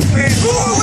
pegou!